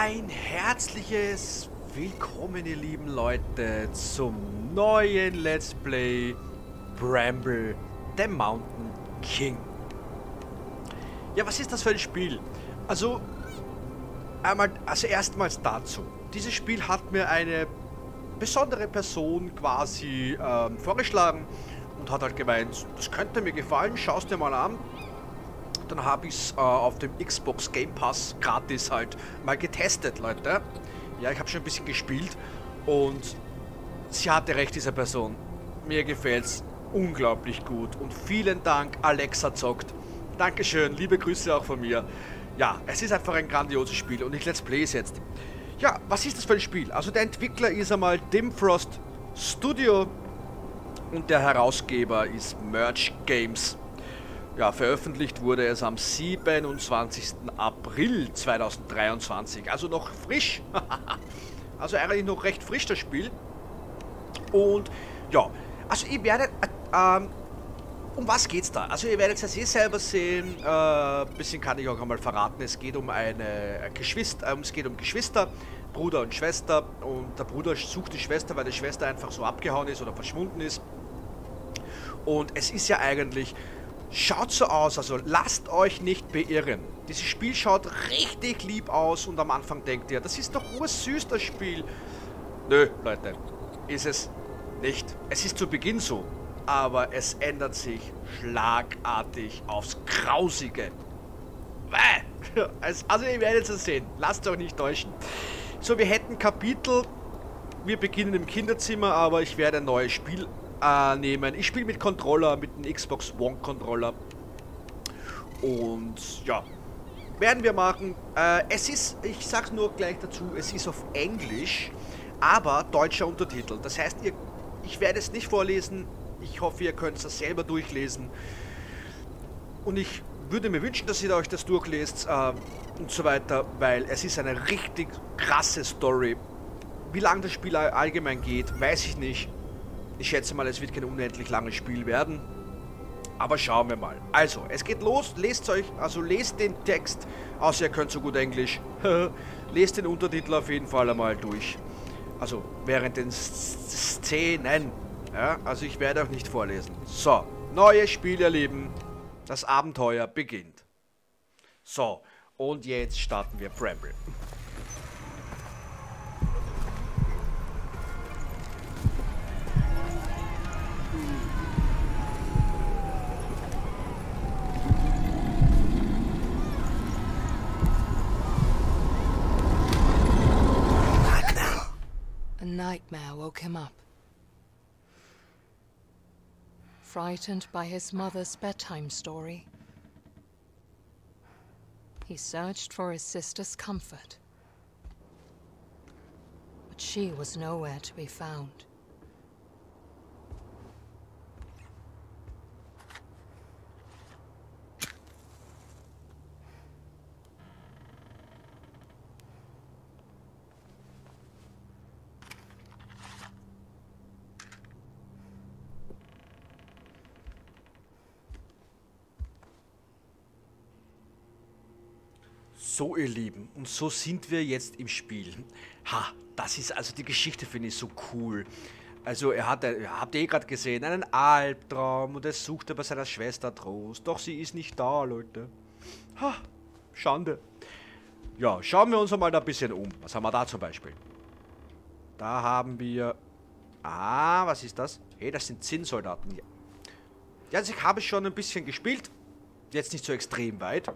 Ein herzliches Willkommen, ihr lieben Leute, zum neuen Let's Play Bramble, The Mountain King. Ja, was ist das für ein Spiel? Also, einmal, also erstmals dazu. Dieses Spiel hat mir eine besondere Person quasi ähm, vorgeschlagen und hat halt gemeint, das könnte mir gefallen, schau es dir mal an. Dann habe ich es äh, auf dem Xbox Game Pass gratis halt mal getestet, Leute. Ja, ich habe schon ein bisschen gespielt und sie hatte recht, diese Person. Mir gefällt es unglaublich gut und vielen Dank, Alexa zockt. Dankeschön, liebe Grüße auch von mir. Ja, es ist einfach ein grandioses Spiel und ich Let's Play es jetzt. Ja, was ist das für ein Spiel? Also der Entwickler ist einmal Dimfrost Studio und der Herausgeber ist Merge Games. Ja, veröffentlicht wurde es am 27. April 2023, also noch frisch. also eigentlich noch recht frisch das Spiel. Und ja, also ich werde, äh, ähm, um was geht's da? Also ihr werdet es ja eh selber sehen, äh, bisschen kann ich auch einmal verraten, es geht um eine Geschwister, äh, es geht um Geschwister, Bruder und Schwester und der Bruder sucht die Schwester, weil die Schwester einfach so abgehauen ist oder verschwunden ist. Und es ist ja eigentlich Schaut so aus, also lasst euch nicht beirren. Dieses Spiel schaut richtig lieb aus und am Anfang denkt ihr, das ist doch ursüß, das Spiel. Nö, Leute, ist es nicht. Es ist zu Beginn so, aber es ändert sich schlagartig aufs Grausige. Also ihr werdet es sehen, lasst euch nicht täuschen. So, wir hätten Kapitel, wir beginnen im Kinderzimmer, aber ich werde ein neues Spiel äh, nehmen. Ich spiele mit Controller, mit dem Xbox One Controller. Und ja, werden wir machen. Äh, es ist, ich sag's nur gleich dazu, es ist auf Englisch, aber deutscher Untertitel. Das heißt, ihr, ich werde es nicht vorlesen. Ich hoffe, ihr könnt es selber durchlesen. Und ich würde mir wünschen, dass ihr euch das durchlest äh, und so weiter, weil es ist eine richtig krasse Story. Wie lange das Spiel allgemein geht, weiß ich nicht. Ich schätze mal, es wird kein unendlich langes Spiel werden. Aber schauen wir mal. Also, es geht los. Lest euch, also lest den Text, außer ihr könnt so gut Englisch. lest den Untertitel auf jeden Fall einmal durch. Also, während den Szenen. Ja, also ich werde auch nicht vorlesen. So, neues Spiel erleben. Das Abenteuer beginnt. So, und jetzt starten wir Bramble. Nightmare woke him up. Frightened by his mother's bedtime story, he searched for his sister's comfort. But she was nowhere to be found. So, ihr Lieben, und so sind wir jetzt im Spiel. Ha, das ist also die Geschichte, finde ich so cool. Also, er hat, habt ihr eh gerade gesehen, einen Albtraum und er suchte bei seiner Schwester Trost. Doch sie ist nicht da, Leute. Ha, Schande. Ja, schauen wir uns mal da ein bisschen um. Was haben wir da zum Beispiel? Da haben wir... Ah, was ist das? Hey, das sind Zinnsoldaten. Ja, also ich habe schon ein bisschen gespielt. Jetzt nicht so extrem weit.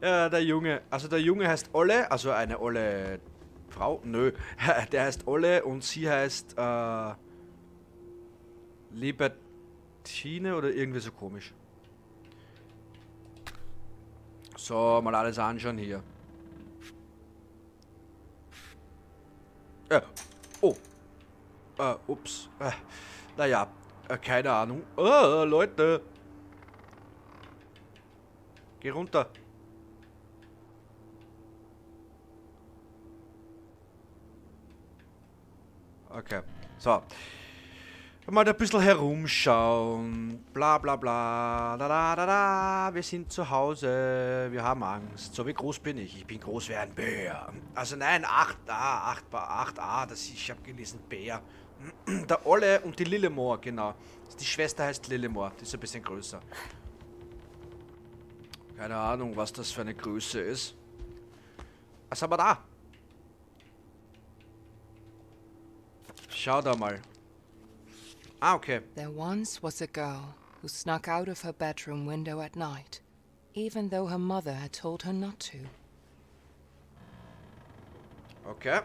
Ja, der Junge. Also der Junge heißt Olle, also eine Olle Frau? Nö. Der heißt Olle und sie heißt äh, Libertine oder irgendwie so komisch. So, mal alles anschauen hier. Äh, oh. Äh, ups. Äh, naja, äh, keine Ahnung. Oh, Leute. Geh runter. Okay. So. Mal ein bisschen herumschauen. Bla bla bla. Da da da da. Wir sind zu Hause. Wir haben Angst. So wie groß bin ich? Ich bin groß wie ein Bär. Also nein, 8a. 8a. 8a. Das ist, ich habe gelesen Bär. Der Olle und die Lillemore, genau. Die Schwester heißt Lillemore. Die ist ein bisschen größer. Keine Ahnung, was das für eine Größe ist. Was haben wir da? Schau da mal. Ah, okay. There once was a girl who snuck out of her bedroom window at night, even though her mother had told her not to. Okay.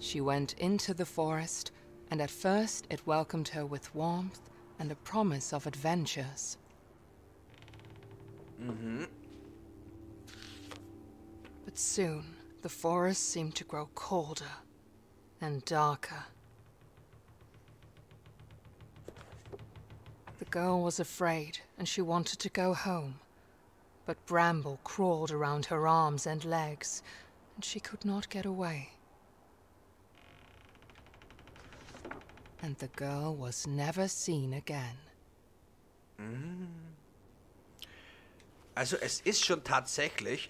She went into the forest, and at first it welcomed her with warmth and a promise of adventures. Mm-hmm. But soon, the forest seemed to grow colder and darker. The girl was afraid, and she wanted to go home. But bramble crawled around her arms and legs, and she could not get away. And the girl was never seen again. Mm. Also es ist schon tatsächlich...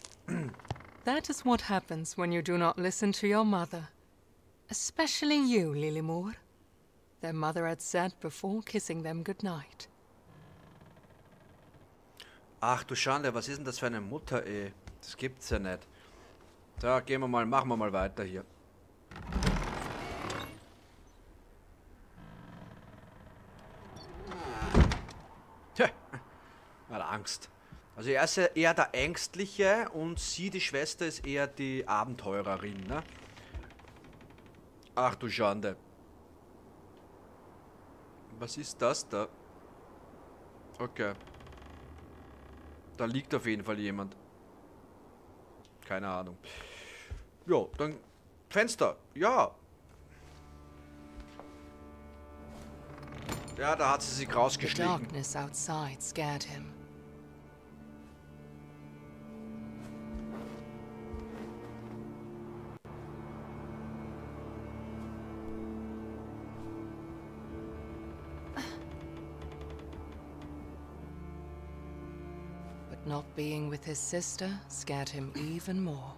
That is what happens when you do not listen to your mother. Especially you, Lilymore. Their mother had said before kissing them goodnight. Ach du Schande, was ist denn das für eine Mutter, ey? Das gibt's ja nicht. So, gehen wir mal, machen wir mal weiter hier. Tja, hat Angst. Also er ist ja eher der Ängstliche und sie, die Schwester, ist eher die Abenteurerin, ne? Ach du Schande. Was ist das da? Okay. Da liegt auf jeden Fall jemand. Keine Ahnung. Ja, dann Fenster. Ja. Ja, da hat sie sich The rausgeschlichen. darkness outside scared him. Being with his sister scared him even more.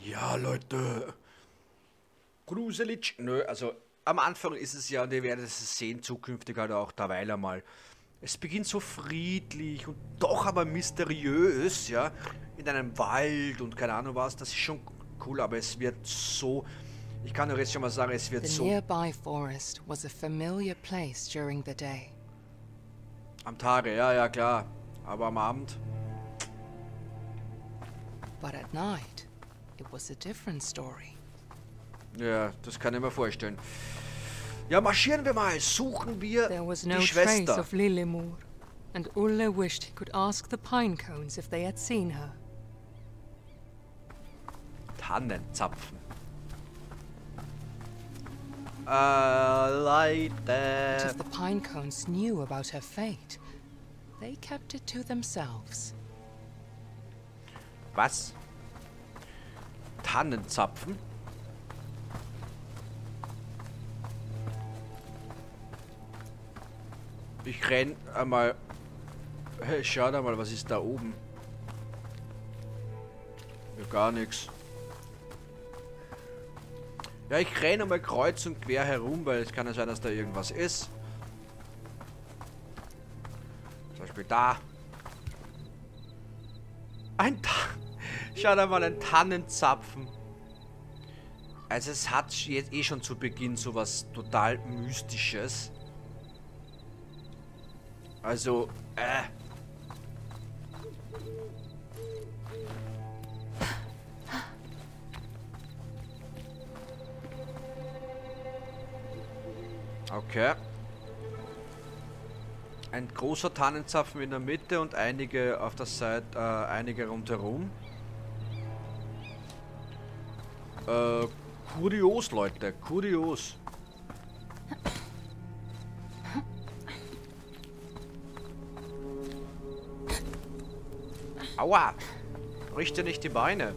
Ja, Leute. Gruselig. Nö, also am Anfang ist es ja, und ihr werdet es sehen, zukünftig halt auch derweil einmal. Es beginnt so friedlich und doch aber mysteriös, ja. In einem Wald und keine Ahnung was. Das ist schon cool, aber es wird so. Ich kann euch jetzt schon mal sagen, es wird The so. nearby forest was a familiar place during the day. Am Tage, ja, ja, klar. Aber am Abend. But at night, it was a different story. Ja, das kann ich mir vorstellen. Ja, marschieren wir mal. Suchen wir There was no die trace Schwester. of Lillimore, and Ulle wished he could ask the pine cones if they had seen her. Tannenzapfen. Äh, Leute. if the pine cones knew about her fate, they kept it to themselves. Was? Tannenzapfen? Ich renn einmal. Hey, schau da mal, was ist da oben? Ja, gar nichts. Ja, ich renn einmal kreuz und quer herum, weil es kann ja sein, dass da irgendwas ist. Zum Beispiel da. Ein Ta Schau da mal, ein Tannenzapfen. Also es hat jetzt eh schon zu Beginn sowas total Mystisches. Also, äh. Okay. Ein großer Tannenzapfen in der Mitte und einige auf der Seite, äh, einige rundherum. Äh, kurios, Leute, kurios. Aua! Richte nicht die Beine.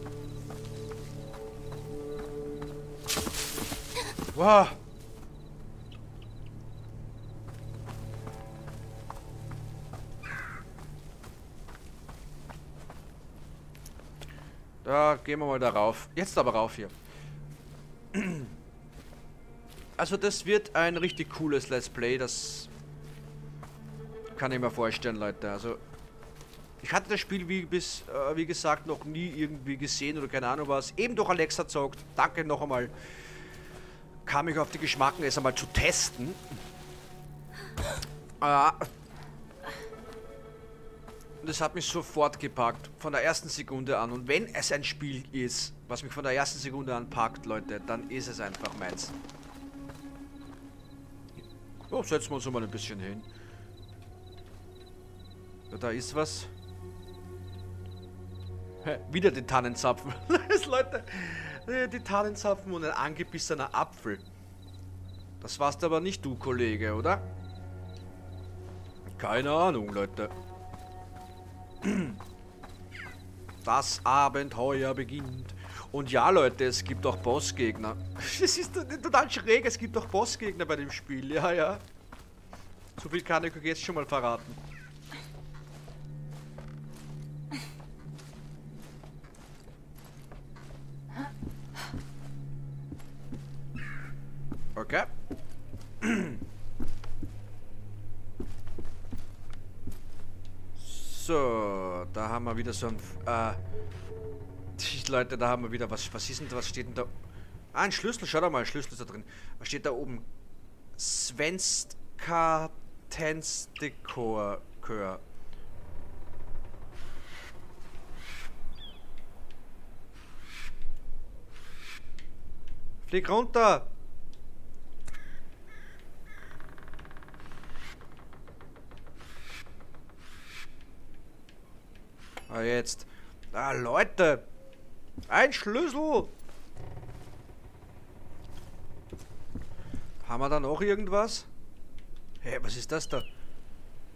Wow! Da gehen wir mal darauf. Jetzt aber rauf hier. Also das wird ein richtig cooles Let's Play, das kann ich mir vorstellen, Leute. Also ich hatte das Spiel, wie, bis, äh, wie gesagt, noch nie irgendwie gesehen oder keine Ahnung was. Eben durch Alexa zockt. Danke noch einmal. Kam ich auf die Geschmacken, es einmal zu testen. Äh, das hat mich sofort gepackt. Von der ersten Sekunde an. Und wenn es ein Spiel ist, was mich von der ersten Sekunde an packt, Leute, dann ist es einfach meins. Oh, setzen wir uns mal ein bisschen hin. Ja, da ist was. Wieder die Tannenzapfen. Leute, die Tannenzapfen und ein angebissener Apfel. Das warst aber nicht du, Kollege, oder? Keine Ahnung, Leute. Das Abenteuer beginnt. Und ja, Leute, es gibt auch Bossgegner. Es ist total schräg, es gibt auch Bossgegner bei dem Spiel. Ja, ja. So viel kann ich euch jetzt schon mal verraten. Okay. So, da haben wir wieder so ein... Äh, Leute, da haben wir wieder... Was, was ist denn da? Was steht denn da? Ah, ein Schlüssel. Schau doch mal, ein Schlüssel ist da drin. Was steht da oben? Svenska Tänzdekor. Flieg runter! Ah, jetzt. Ah, Leute. Ein Schlüssel. Haben wir da noch irgendwas? Hä, hey, was ist das da?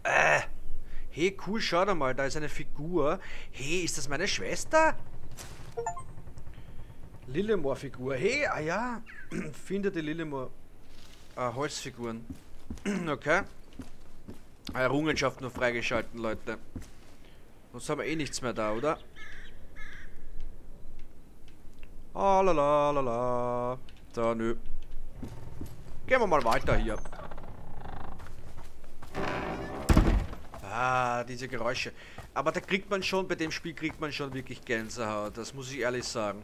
Äh. Hey, cool, schau da mal, da ist eine Figur. Hey, ist das meine Schwester? Lillemore-Figur. Hey, ah ja. Finde die Lillemore äh, Holzfiguren. okay. Errungenschaft nur freigeschalten, Leute. Sonst haben wir eh nichts mehr da, oder? Ah, la la la la. Da, nö. Gehen wir mal weiter hier. Ah, diese Geräusche. Aber da kriegt man schon, bei dem Spiel kriegt man schon wirklich Gänsehaut. Das muss ich ehrlich sagen.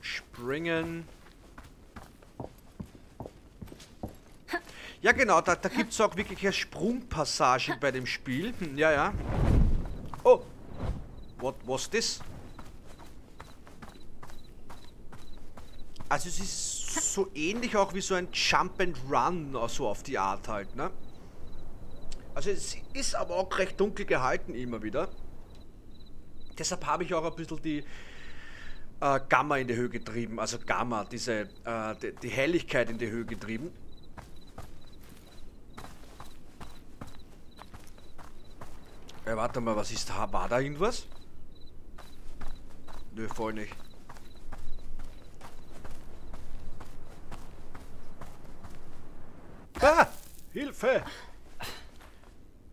Springen. Ja genau, da, da gibt es auch wirklich eine Sprungpassage bei dem Spiel. Hm, ja, ja. Oh. What was this? Also es ist so ähnlich auch wie so ein Jump and Run, so auf die Art halt, ne? Also es ist aber auch recht dunkel gehalten immer wieder. Deshalb habe ich auch ein bisschen die äh, Gamma in die Höhe getrieben. Also Gamma, diese, äh, die, die Helligkeit in die Höhe getrieben. Äh, warte mal, was ist da? War da irgendwas? Nö, voll nicht. Ah! Hilfe!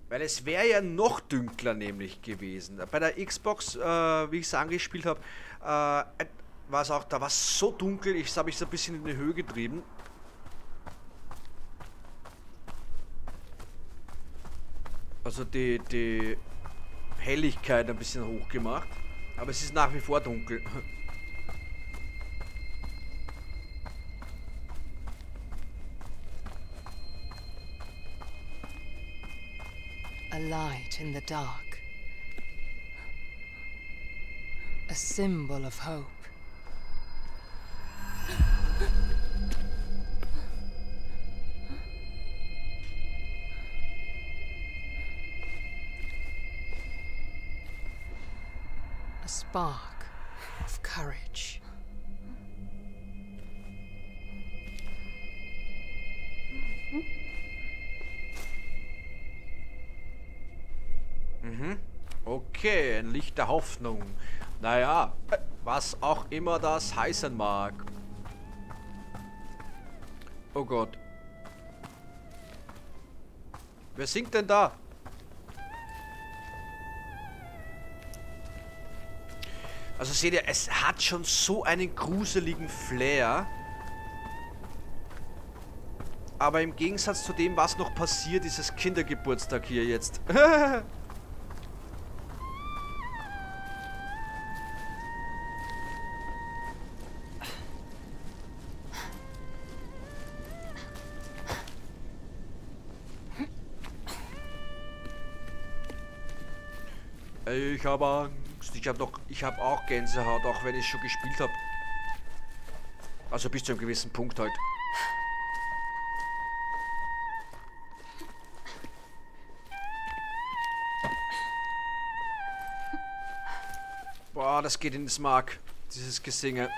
Weil es wäre ja noch dünkler nämlich gewesen. Bei der Xbox, äh, wie ich es angespielt habe, äh, war es auch, da war es so dunkel, ich habe ich so ein bisschen in die Höhe getrieben. Also die, die Helligkeit ein bisschen hoch gemacht. Aber es ist nach wie vor dunkel. A light in the dark. A symbol of hope. spark of courage. Mhm. Okay, ein Licht der Hoffnung. Naja, was auch immer das heißen mag. Oh Gott. Wer singt denn da? Also seht ihr, es hat schon so einen gruseligen Flair. Aber im Gegensatz zu dem, was noch passiert, ist es Kindergeburtstag hier jetzt. Ich habe Angst. Ich habe doch, ich habe auch Gänsehaut, auch wenn ich schon gespielt habe. Also bis zu einem gewissen Punkt halt. Boah, das geht ins Mark, dieses Gesinge.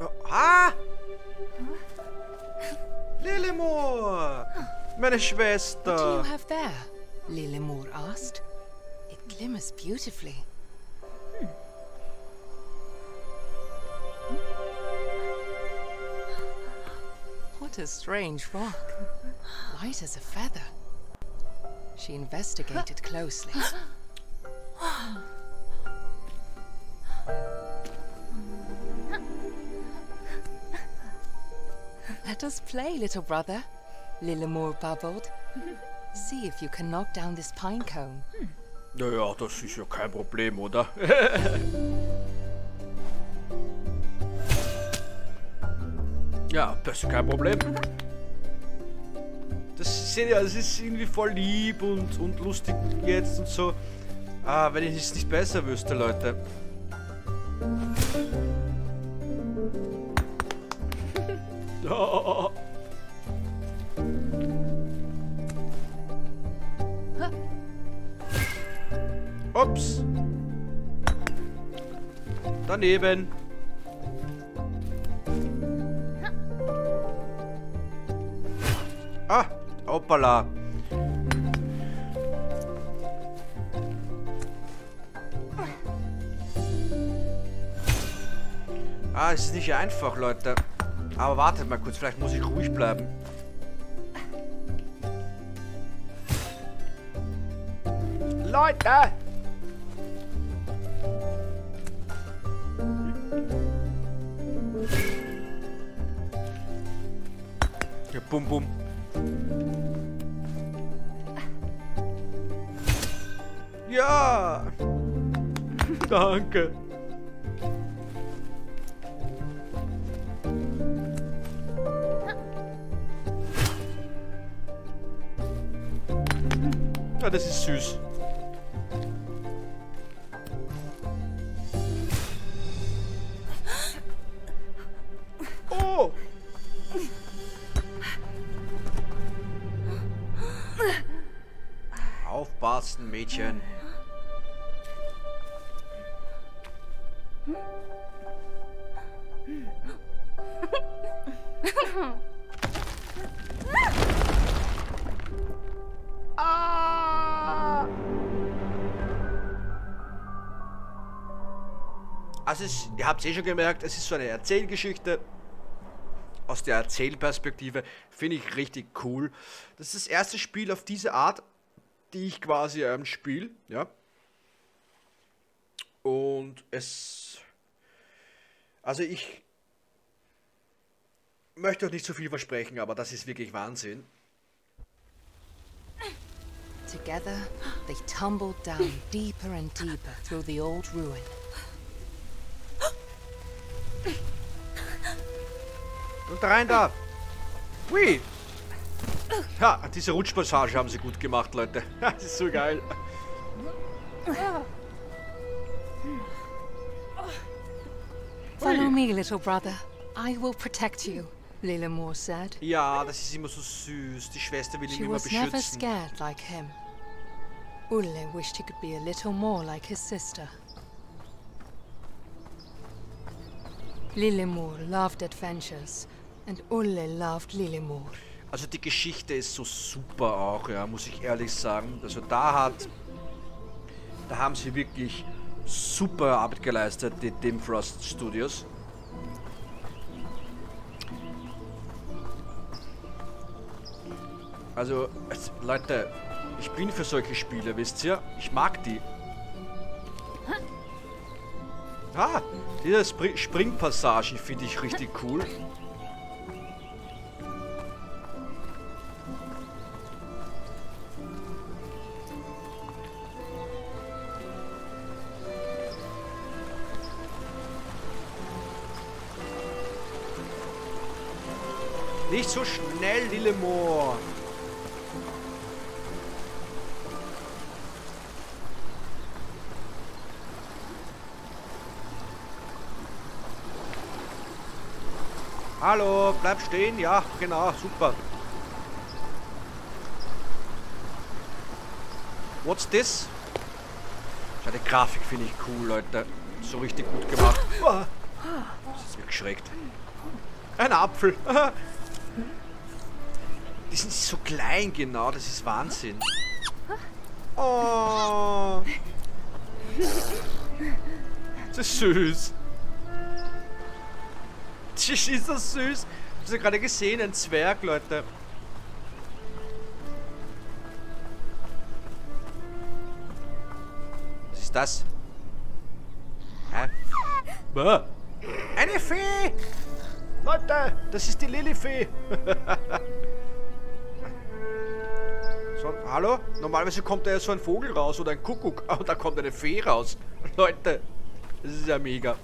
Oh, ha! Lilimor! Meine Schwester! What do you have there? Lilimur asked. It glimmers beautifully. Hmm. What a strange rock. White as a feather. She investigated closely. Let us play, little brother, Lilimur babbled. See if you can knock down this pine cone. Naja, das ist ja kein Problem, oder? ja, das ist kein Problem. Das seht ihr, es ist irgendwie voll lieb und, und lustig jetzt und so. Ah, wenn ich es nicht besser wüsste, Leute. Oh. Ups. Daneben. Ah, hoppala. Ah, es ist nicht einfach, Leute. Aber wartet mal kurz, vielleicht muss ich ruhig bleiben. Leute! Ja, bum bum. Ja! Danke. Ja, das ist süß. Also es, ihr habt es eh schon gemerkt, es ist so eine Erzählgeschichte aus der Erzählperspektive. Finde ich richtig cool. Das ist das erste Spiel auf diese Art, die ich quasi ähm, spiele, ja. Und es... Also ich möchte euch nicht zu viel versprechen, aber das ist wirklich Wahnsinn. Together, they tumbled down deeper and deeper through the old ruin. Und rein da! Hui! Ja, diese Rutschpassage haben sie gut gemacht, Leute. Das ist so geil. Me, little brother. I will protect you, Lilimore said. Ja, das ist immer so süß. Die Schwester will ihn She immer was never beschützen. scared like him. Ulle wished he could be a little more like his sister. Lilimur loved adventures, and Ulle loved Lilimur. Also die Geschichte ist so super auch, ja, muss ich ehrlich sagen. Also da hat, da haben sie wirklich super Arbeit geleistet, die Dim Frost Studios. Also, Leute, ich bin für solche Spiele, wisst ihr? Ich mag die. Ah, diese Spr Springpassagen finde ich richtig cool. Nicht so schnell, Lillemore. Hallo, bleib stehen. Ja, genau, super. What's this? Schau, die Grafik finde ich cool, Leute. So richtig gut gemacht. Das ist mir geschreckt. Ein Apfel. Die sind so klein, genau. Das ist Wahnsinn. Oh. Das ist süß. Das ist so süß. Habt ihr gerade gesehen? Ein Zwerg, Leute. Was ist das? Hä? Bah. Eine Fee! Leute, das ist die Lilifee. so, hallo? Normalerweise kommt da ja so ein Vogel raus oder ein Kuckuck, aber da kommt eine Fee raus. Leute, das ist ja mega.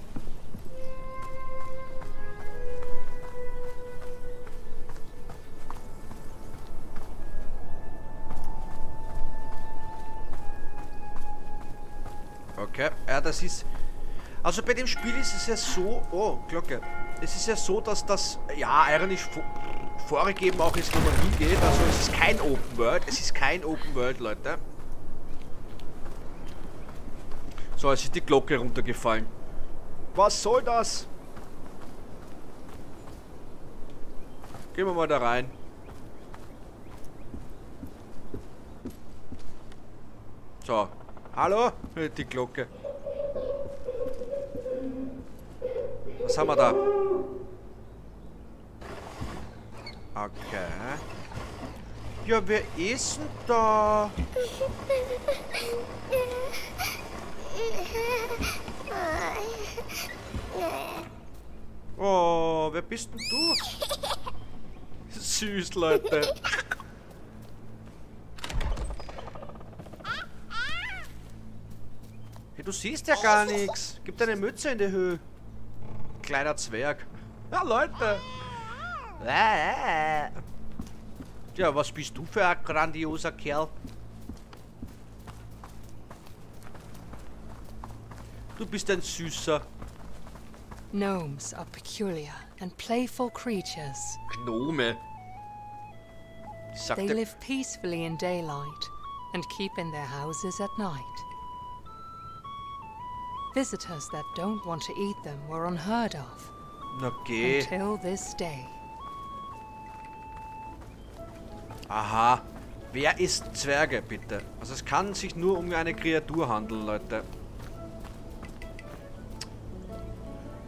Das ist... Also bei dem Spiel ist es ja so... Oh, Glocke. Es ist ja so, dass das, ja, eigentlich vorgegeben auch ist, wo man hingeht. Also es ist kein Open World. Es ist kein Open World, Leute. So, es ist die Glocke runtergefallen. Was soll das? Gehen wir mal da rein. So. Hallo? Die Glocke. Was haben wir da? Okay. Ja, wer ist denn da? Oh, wer bist denn du? Süß, Leute. Hey, du siehst ja gar nichts. Gib deine Mütze in die Höhe. Kleiner Zwerg. Ja, Leute. Ja, was bist du für ein grandioser Kerl? Du bist ein Süßer. Gnomes are peculiar and playful creatures. Gnome. They live peacefully in daylight and keep in their houses at night. Visitors that don't want to eat them were unheard of. Okay. Until this day. Aha. Wer ist Zwerge, bitte? Also es kann sich nur um eine Kreatur handeln, Leute.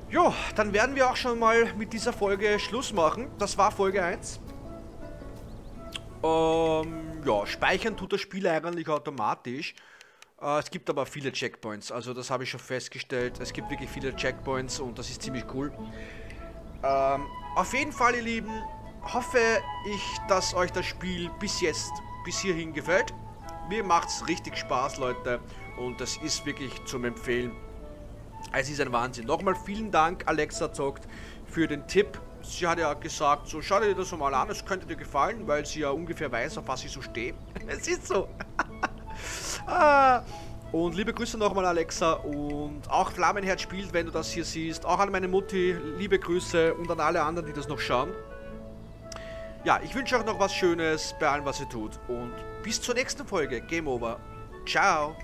Jo, dann werden wir auch schon mal mit dieser Folge Schluss machen. Das war Folge 1. Ähm, ja, speichern tut das Spiel eigentlich automatisch. Äh, es gibt aber viele Checkpoints, also das habe ich schon festgestellt. Es gibt wirklich viele Checkpoints und das ist ziemlich cool. Ähm, auf jeden Fall, ihr Lieben, hoffe ich, dass euch das Spiel bis jetzt, bis hierhin gefällt. Mir macht es richtig Spaß, Leute. Und das ist wirklich zum Empfehlen. Es ist ein Wahnsinn. Nochmal vielen Dank, Alexa Zockt, für den Tipp. Sie hat ja gesagt, so schau dir das mal an, es könnte dir gefallen, weil sie ja ungefähr weiß, auf was ich so stehe. es ist so. Ah. Und liebe Grüße nochmal, Alexa. Und auch Flammenherz spielt, wenn du das hier siehst. Auch an meine Mutti, liebe Grüße und an alle anderen, die das noch schauen. Ja, ich wünsche euch noch was Schönes bei allem, was ihr tut. Und bis zur nächsten Folge. Game over. Ciao.